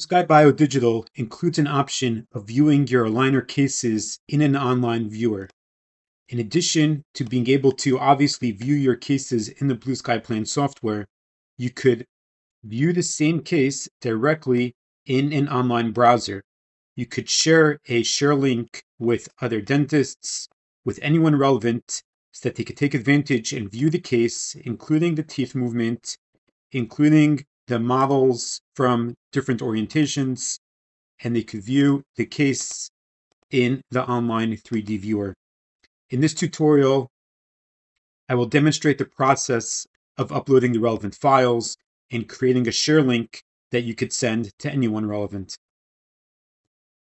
Sky Biodigital includes an option of viewing your aligner cases in an online viewer. In addition to being able to obviously view your cases in the Blue Sky Plan software, you could view the same case directly in an online browser. You could share a share link with other dentists, with anyone relevant, so that they could take advantage and view the case, including the teeth movement, including the models from different orientations, and they could view the case in the online 3D viewer. In this tutorial, I will demonstrate the process of uploading the relevant files and creating a share link that you could send to anyone relevant.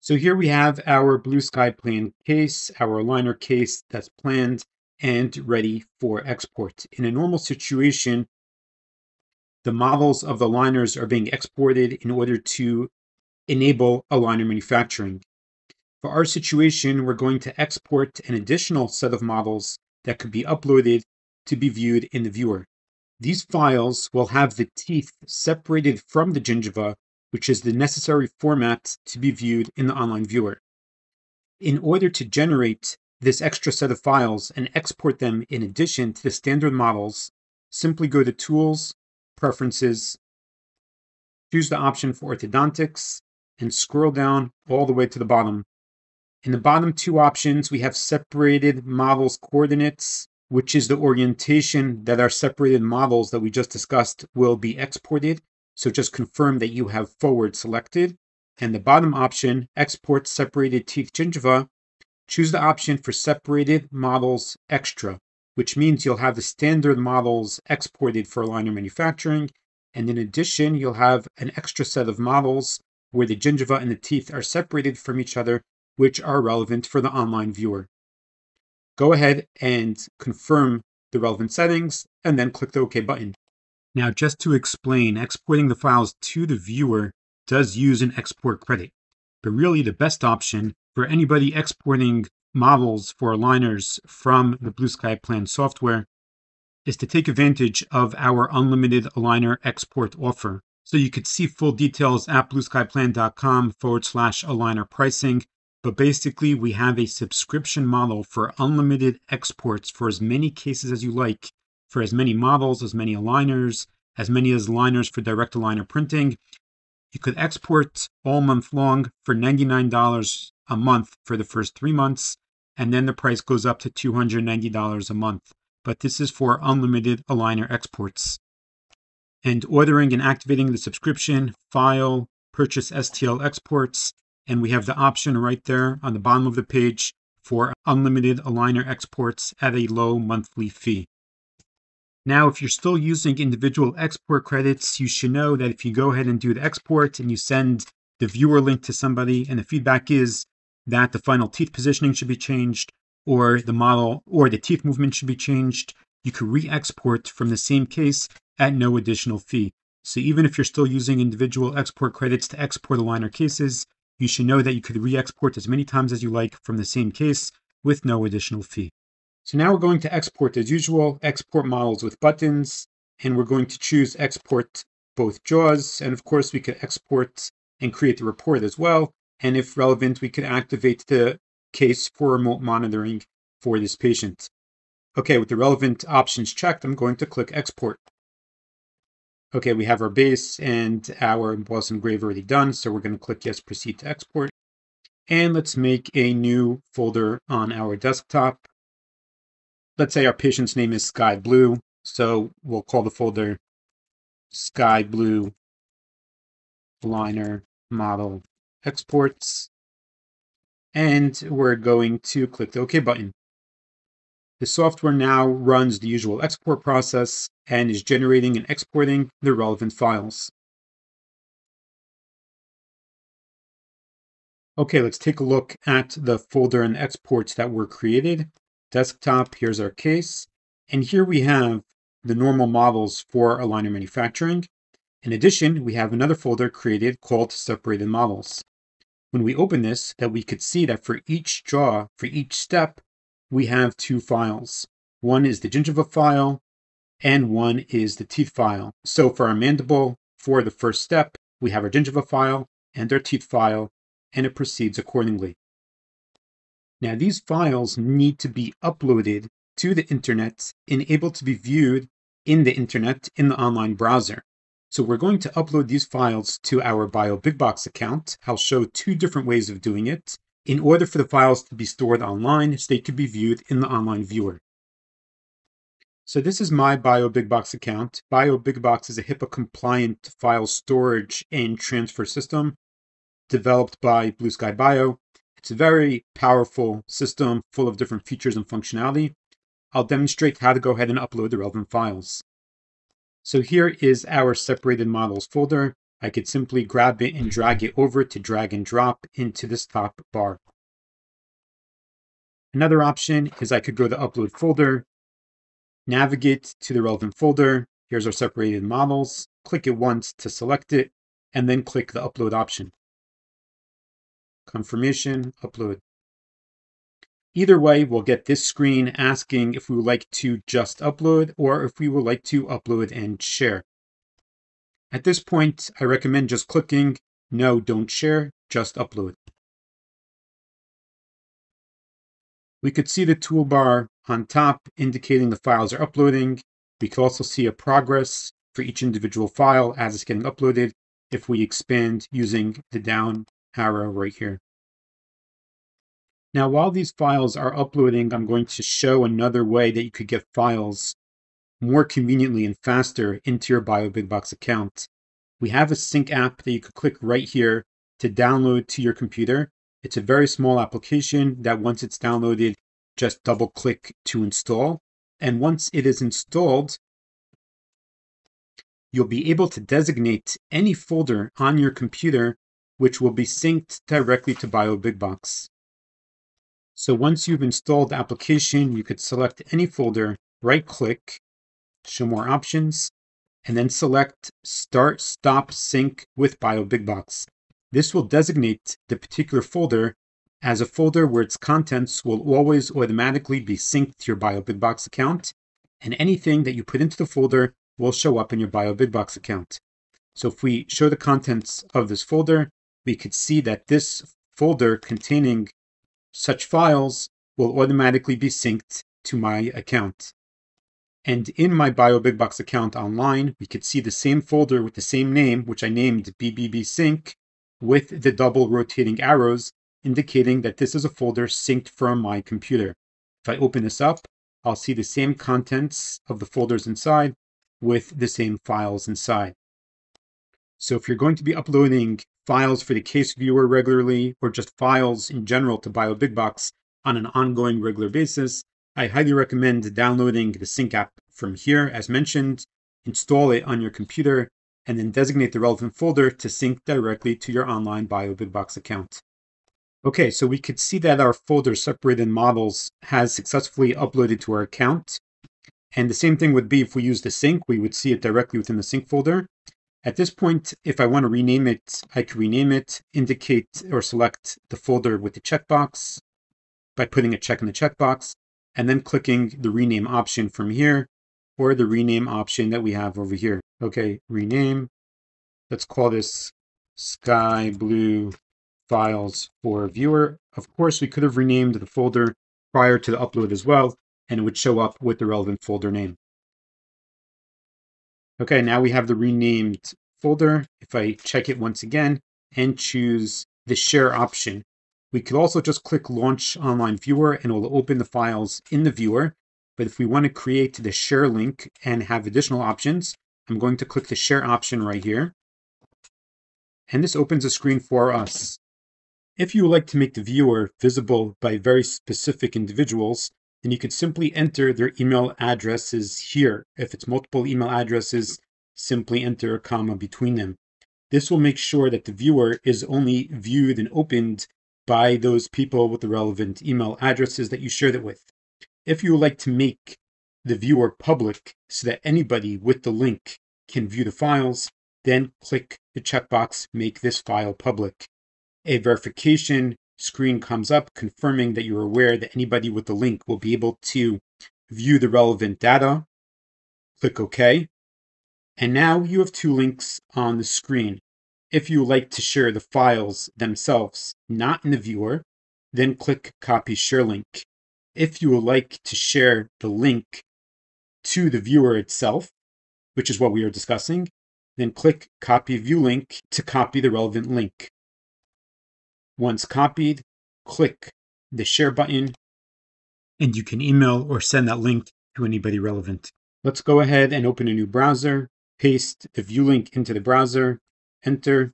So here we have our Blue Sky Plan case, our aligner case that's planned and ready for export. In a normal situation, the models of the liners are being exported in order to enable aligner manufacturing. For our situation, we're going to export an additional set of models that could be uploaded to be viewed in the viewer. These files will have the teeth separated from the gingiva, which is the necessary format to be viewed in the online viewer. In order to generate this extra set of files and export them in addition to the standard models, simply go to Tools, Preferences, choose the option for orthodontics, and scroll down all the way to the bottom. In the bottom two options, we have separated models coordinates, which is the orientation that our separated models that we just discussed will be exported. So just confirm that you have forward selected. And the bottom option, export separated teeth gingiva, choose the option for separated models extra which means you'll have the standard models exported for aligner manufacturing. And in addition, you'll have an extra set of models where the gingiva and the teeth are separated from each other, which are relevant for the online viewer. Go ahead and confirm the relevant settings and then click the OK button. Now, just to explain, exporting the files to the viewer does use an export credit, but really the best option for anybody exporting models for aligners from the Blue Sky Plan software is to take advantage of our unlimited aligner export offer. So you could see full details at blueskyplan.com forward slash aligner pricing. But basically, we have a subscription model for unlimited exports for as many cases as you like, for as many models, as many aligners, as many as aligners for direct aligner printing. You could export all month long for $99 a month for the first three months, and then the price goes up to $290 a month. But this is for unlimited aligner exports. And ordering and activating the subscription, file, purchase STL exports, and we have the option right there on the bottom of the page for unlimited aligner exports at a low monthly fee. Now, if you're still using individual export credits, you should know that if you go ahead and do the export and you send the viewer link to somebody and the feedback is that the final teeth positioning should be changed or the model or the teeth movement should be changed, you could re-export from the same case at no additional fee. So even if you're still using individual export credits to export aligner cases, you should know that you could re-export as many times as you like from the same case with no additional fee. So now we're going to export as usual, export models with buttons, and we're going to choose export both jaws, and of course we could export and create the report as well and if relevant, we could activate the case for remote monitoring for this patient. Okay, with the relevant options checked, I'm going to click Export. Okay, we have our base and our emboss engrave already done, so we're going to click Yes, Proceed to Export. And let's make a new folder on our desktop. Let's say our patient's name is Sky Blue, so we'll call the folder Sky Blue Liner Model exports, and we're going to click the OK button. The software now runs the usual export process and is generating and exporting the relevant files. Okay, let's take a look at the folder and exports that were created. Desktop, here's our case. And here we have the normal models for aligner manufacturing. In addition, we have another folder created called separated models. When we open this, that we could see that for each jaw, for each step, we have two files. One is the gingiva file, and one is the teeth file. So for our mandible, for the first step, we have our gingiva file, and our teeth file, and it proceeds accordingly. Now, these files need to be uploaded to the internet and able to be viewed in the internet in the online browser. So we're going to upload these files to our BioBigBox account. I'll show two different ways of doing it in order for the files to be stored online they could be viewed in the online viewer. So this is my BioBigBox account. BioBigBox is a HIPAA compliant file storage and transfer system developed by Blue Sky Bio. It's a very powerful system full of different features and functionality. I'll demonstrate how to go ahead and upload the relevant files. So here is our separated models folder. I could simply grab it and drag it over to drag and drop into this top bar. Another option is I could go to upload folder, navigate to the relevant folder. Here's our separated models. Click it once to select it, and then click the upload option confirmation, upload. Either way, we'll get this screen asking if we would like to just upload or if we would like to upload and share. At this point, I recommend just clicking no, don't share, just upload. We could see the toolbar on top indicating the files are uploading. We could also see a progress for each individual file as it's getting uploaded if we expand using the down arrow right here. Now, while these files are uploading, I'm going to show another way that you could get files more conveniently and faster into your BioBigBox account. We have a sync app that you could click right here to download to your computer. It's a very small application that once it's downloaded, just double click to install. And once it is installed, you'll be able to designate any folder on your computer which will be synced directly to BioBigBox. So once you've installed the application, you could select any folder, right click, show more options, and then select Start Stop Sync with BioBigBox. This will designate the particular folder as a folder where its contents will always automatically be synced to your BioBigBox account, and anything that you put into the folder will show up in your BioBigBox account. So if we show the contents of this folder, we could see that this folder containing such files will automatically be synced to my account. And in my BioBigBox account online, we could see the same folder with the same name, which I named BBB Sync, with the double rotating arrows, indicating that this is a folder synced from my computer. If I open this up, I'll see the same contents of the folders inside with the same files inside. So if you're going to be uploading files for the case viewer regularly, or just files in mm. general to BioBigBox on an ongoing regular basis, I highly recommend downloading the Sync app from here, as mentioned, install it on your computer, and then designate the relevant folder to sync directly to your online BioBigBox account. Okay, so we could see that our folder separated models has successfully uploaded to our account. And the same thing would be if we use the sync, we would see it directly within the sync folder. At this point, if I want to rename it, I can rename it, indicate or select the folder with the checkbox by putting a check in the checkbox, and then clicking the rename option from here, or the rename option that we have over here. Okay, rename. Let's call this Sky Blue Files for Viewer. Of course, we could have renamed the folder prior to the upload as well, and it would show up with the relevant folder name. Okay, now we have the renamed folder. If I check it once again and choose the share option, we could also just click launch online viewer and it will open the files in the viewer. But if we want to create the share link and have additional options, I'm going to click the share option right here. And this opens a screen for us. If you would like to make the viewer visible by very specific individuals, then you could simply enter their email addresses here. If it's multiple email addresses, simply enter a comma between them. This will make sure that the viewer is only viewed and opened by those people with the relevant email addresses that you shared it with. If you would like to make the viewer public so that anybody with the link can view the files, then click the checkbox Make this file public. A verification screen comes up confirming that you're aware that anybody with the link will be able to view the relevant data. Click OK. And now you have two links on the screen. If you like to share the files themselves, not in the viewer, then click Copy Share Link. If you would like to share the link to the viewer itself, which is what we are discussing, then click Copy View Link to copy the relevant link. Once copied, click the Share button, and you can email or send that link to anybody relevant. Let's go ahead and open a new browser, paste the view link into the browser, enter,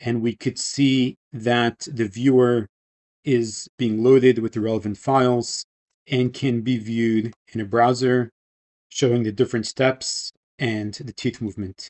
and we could see that the viewer is being loaded with the relevant files and can be viewed in a browser, showing the different steps and the teeth movement.